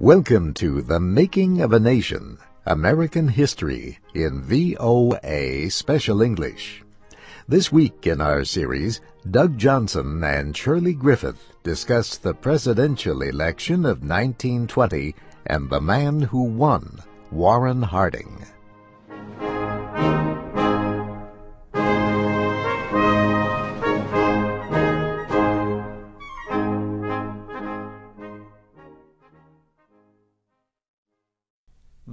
Welcome to The Making of a Nation American History in VOA Special English. This week in our series, Doug Johnson and Shirley Griffith discuss the presidential election of 1920 and the man who won, Warren Harding.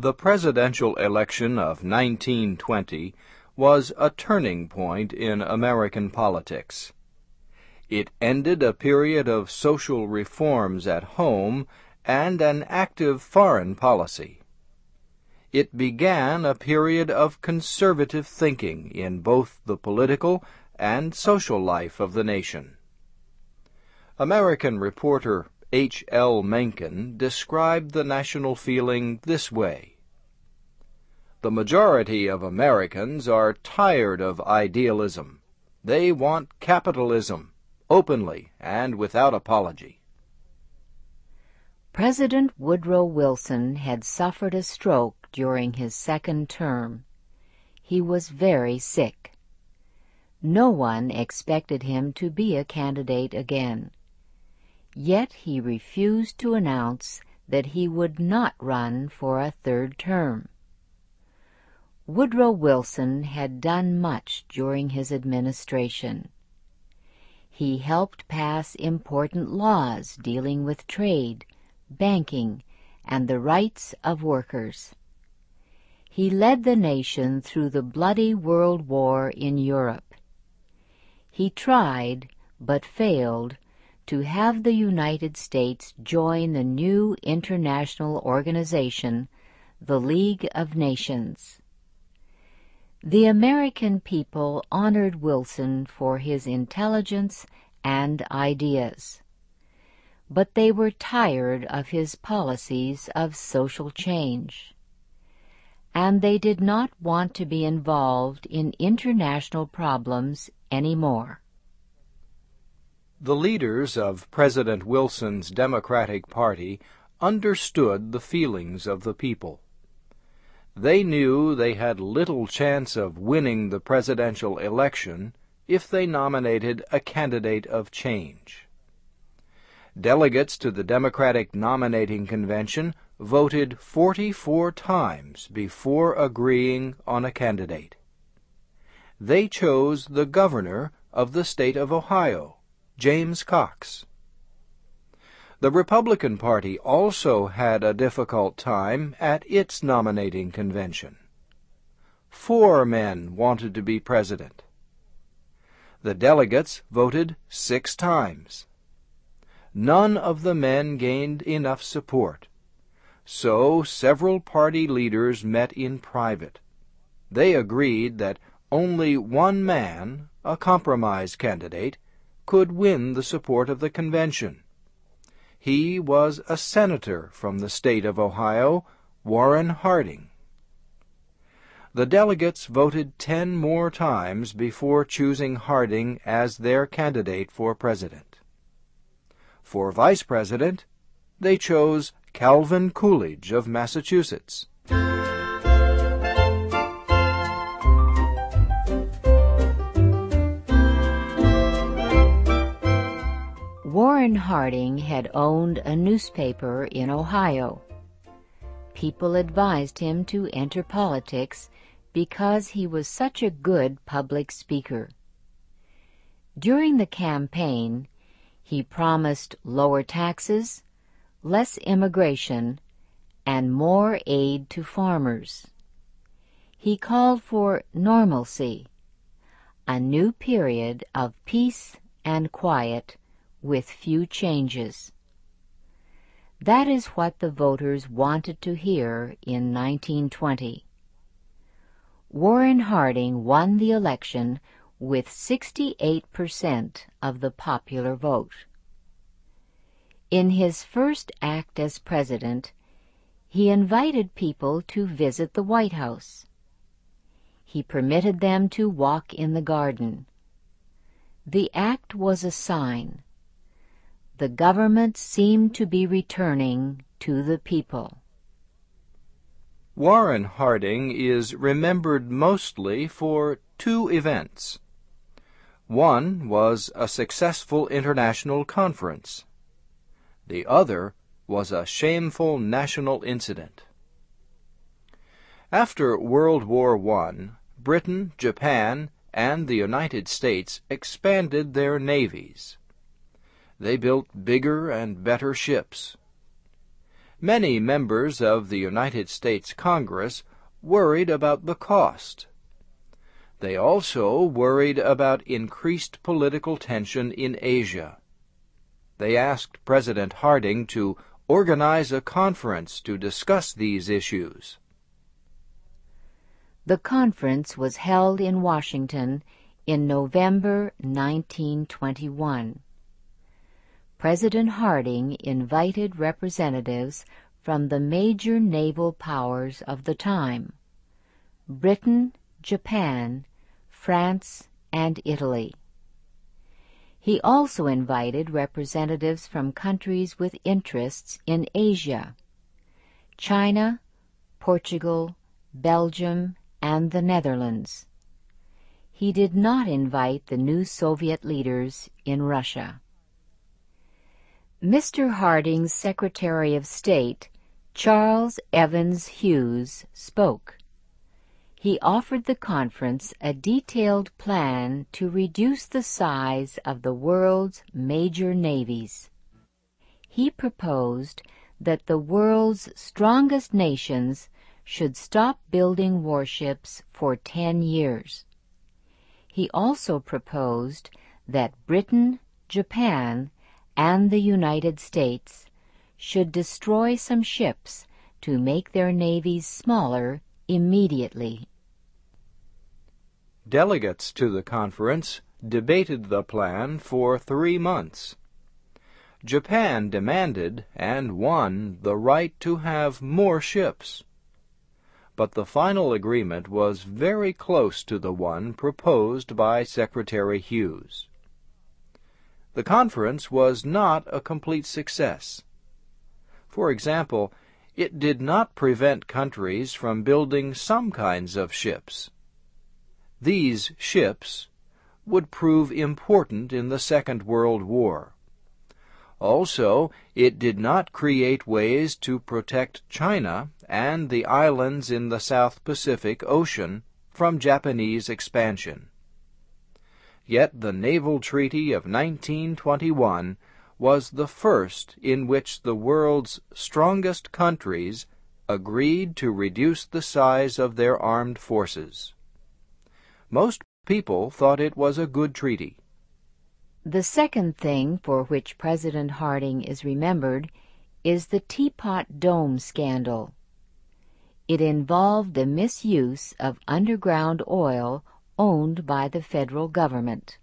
The presidential election of 1920 was a turning point in American politics. It ended a period of social reforms at home and an active foreign policy. It began a period of conservative thinking in both the political and social life of the nation. American reporter H. L. Mencken described the national feeling this way. The majority of Americans are tired of idealism. They want capitalism, openly and without apology. President Woodrow Wilson had suffered a stroke during his second term. He was very sick. No one expected him to be a candidate again. Yet he refused to announce that he would not run for a third term. Woodrow Wilson had done much during his administration. He helped pass important laws dealing with trade, banking, and the rights of workers. He led the nation through the bloody World War in Europe. He tried, but failed, to have the United States join the new international organization, the League of Nations. The American people honored Wilson for his intelligence and ideas. But they were tired of his policies of social change. And they did not want to be involved in international problems anymore. The leaders of President Wilson's Democratic Party understood the feelings of the people. They knew they had little chance of winning the presidential election if they nominated a candidate of change. Delegates to the Democratic Nominating Convention voted 44 times before agreeing on a candidate. They chose the governor of the state of Ohio, James Cox. The Republican Party also had a difficult time at its nominating convention. Four men wanted to be president. The delegates voted six times. None of the men gained enough support. So several party leaders met in private. They agreed that only one man, a compromise candidate, could win the support of the convention. He was a senator from the state of Ohio, Warren Harding. The delegates voted ten more times before choosing Harding as their candidate for president. For vice president, they chose Calvin Coolidge of Massachusetts. Warren Harding had owned a newspaper in Ohio. People advised him to enter politics because he was such a good public speaker. During the campaign, he promised lower taxes, less immigration, and more aid to farmers. He called for normalcy, a new period of peace and quiet with few changes. That is what the voters wanted to hear in 1920. Warren Harding won the election with 68% of the popular vote. In his first act as president, he invited people to visit the White House. He permitted them to walk in the garden. The act was a sign the government seemed to be returning to the people. Warren Harding is remembered mostly for two events. One was a successful international conference. The other was a shameful national incident. After World War I, Britain, Japan, and the United States expanded their navies. They built bigger and better ships. Many members of the United States Congress worried about the cost. They also worried about increased political tension in Asia. They asked President Harding to organize a conference to discuss these issues. The conference was held in Washington in November 1921. President Harding invited representatives from the major naval powers of the time Britain, Japan, France, and Italy. He also invited representatives from countries with interests in Asia China, Portugal, Belgium, and the Netherlands. He did not invite the new Soviet leaders in Russia. Mr. Harding's Secretary of State, Charles Evans Hughes, spoke he offered the conference a detailed plan to reduce the size of the world's major navies. He proposed that the world's strongest nations should stop building warships for ten years. He also proposed that Britain, Japan, and the United States should destroy some ships to make their navies smaller immediately. Delegates to the conference debated the plan for three months. Japan demanded and won the right to have more ships. But the final agreement was very close to the one proposed by Secretary Hughes. The conference was not a complete success. For example, it did not prevent countries from building some kinds of ships. These ships would prove important in the Second World War. Also, it did not create ways to protect China and the islands in the South Pacific Ocean from Japanese expansion. Yet the Naval Treaty of 1921 was the first in which the world's strongest countries agreed to reduce the size of their armed forces. Most people thought it was a good treaty. The second thing for which President Harding is remembered is the Teapot Dome scandal. It involved the misuse of underground oil owned by the federal government.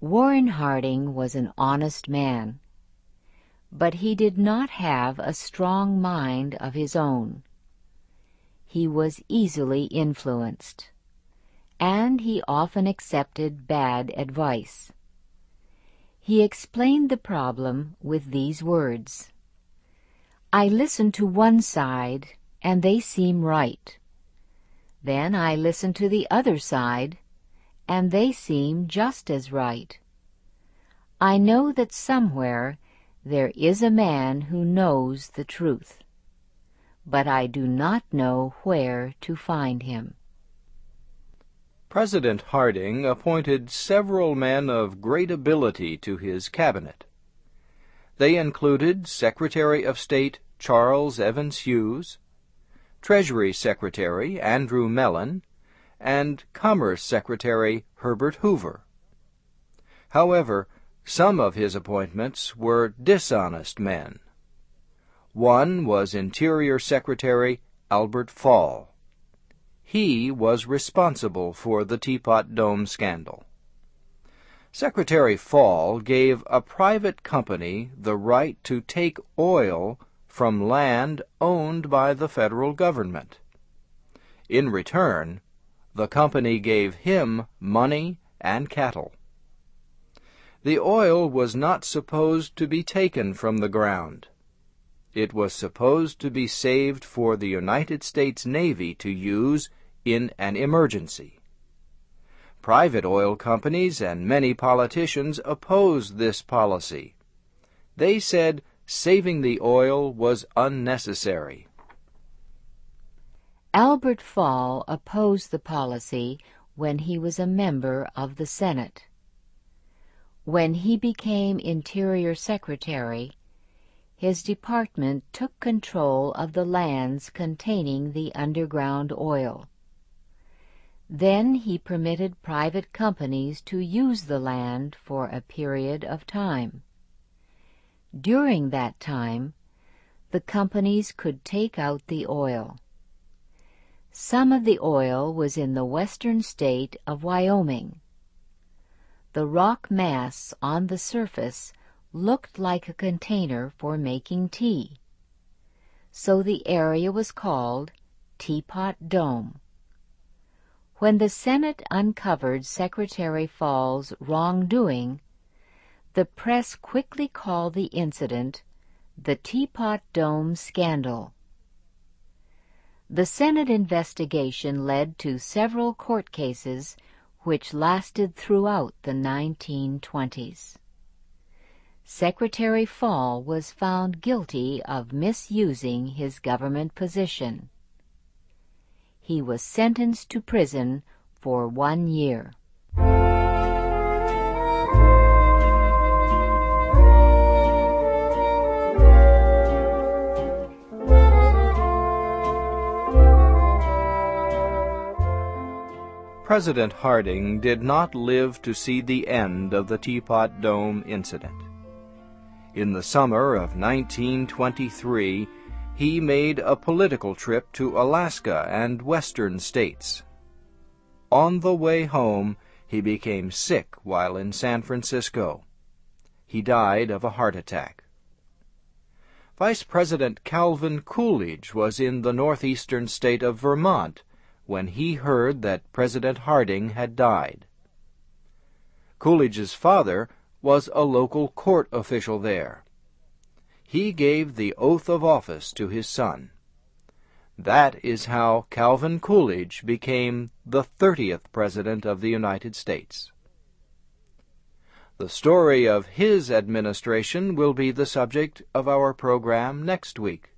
Warren Harding was an honest man, but he did not have a strong mind of his own. He was easily influenced, and he often accepted bad advice. He explained the problem with these words. I listen to one side, and they seem right. Then I listen to the other side, and they seem just as right. I know that somewhere there is a man who knows the truth, but I do not know where to find him. President Harding appointed several men of great ability to his cabinet. They included Secretary of State Charles Evans Hughes, Treasury Secretary Andrew Mellon, and Commerce Secretary Herbert Hoover. However, some of his appointments were dishonest men. One was Interior Secretary Albert Fall. He was responsible for the Teapot Dome scandal. Secretary Fall gave a private company the right to take oil from land owned by the federal government. In return, the company gave him money and cattle. The oil was not supposed to be taken from the ground. It was supposed to be saved for the United States Navy to use in an emergency. Private oil companies and many politicians opposed this policy. They said saving the oil was unnecessary. Albert Fall opposed the policy when he was a member of the Senate. When he became Interior Secretary, his department took control of the lands containing the underground oil. Then he permitted private companies to use the land for a period of time. During that time, the companies could take out the oil. Some of the oil was in the western state of Wyoming. The rock mass on the surface looked like a container for making tea. So the area was called Teapot Dome. When the Senate uncovered Secretary Fall's wrongdoing, the press quickly called the incident the Teapot Dome Scandal. The Senate investigation led to several court cases which lasted throughout the 1920s. Secretary Fall was found guilty of misusing his government position. He was sentenced to prison for one year. President Harding did not live to see the end of the Teapot Dome incident. In the summer of 1923, he made a political trip to Alaska and western states. On the way home, he became sick while in San Francisco. He died of a heart attack. Vice President Calvin Coolidge was in the northeastern state of Vermont when he heard that President Harding had died. Coolidge's father was a local court official there. He gave the oath of office to his son. That is how Calvin Coolidge became the 30th President of the United States. The story of his administration will be the subject of our program next week.